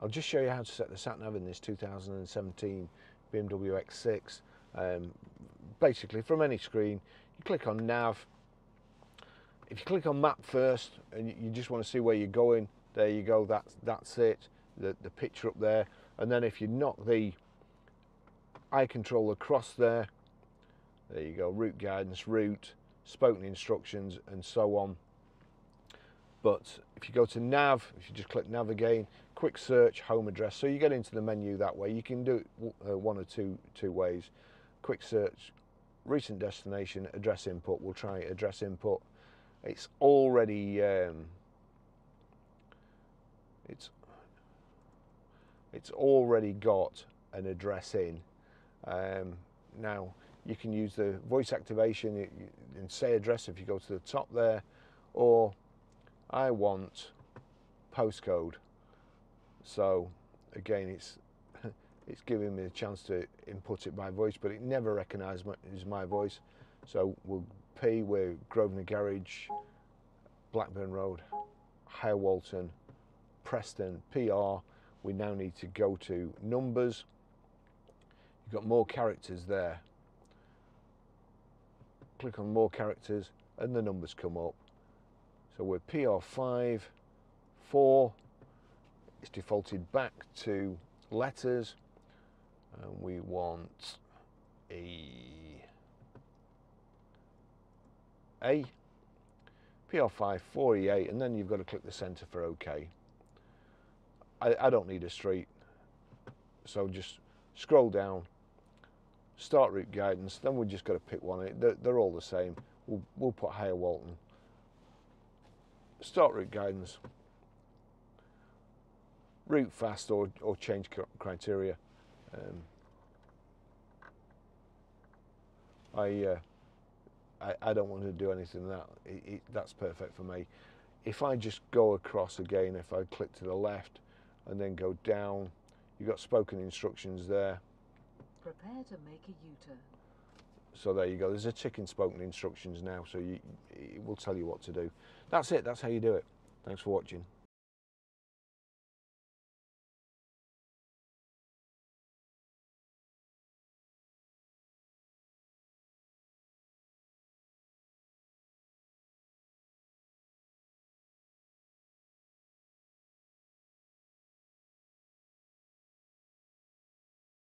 I'll just show you how to set the sat nav in this 2017 BMW X6. Um, basically, from any screen, you click on nav. If you click on map first and you just want to see where you're going, there you go. That's that's it. The the picture up there, and then if you knock the eye control across there, there you go. Route guidance, route, spoken instructions, and so on. But if you go to nav, if you just click nav again, quick search, home address. So you get into the menu that way. You can do it uh, one or two, two ways. Quick search, recent destination, address input. We'll try address input. It's already, um, it's, it's already got an address in. Um, now, you can use the voice activation and say address if you go to the top there, or I want postcode. So again, it's it's giving me a chance to input it by voice, but it never recognises my, my voice. So we'll P, we're Grosvenor Garage, Blackburn Road, Higher Walton, Preston, PR. We now need to go to numbers. You've got more characters there. Click on more characters and the numbers come up. So we're PR5, 4, it's defaulted back to letters, and we want a A, PR5, 4E8, and then you've got to click the centre for OK. I, I don't need a street, so just scroll down, start route guidance, then we've just got to pick one. They're, they're all the same. We'll, we'll put Higher Walton start route guidance, route fast or, or change criteria. Um, I, uh, I, I don't want to do anything that it, it, that's perfect for me. If I just go across again, if I click to the left and then go down, you've got spoken instructions there. Prepare to make a U-turn. So there you go. There's a tick in spoken instructions now, so you, it will tell you what to do. That's it. That's how you do it. Thanks for watching.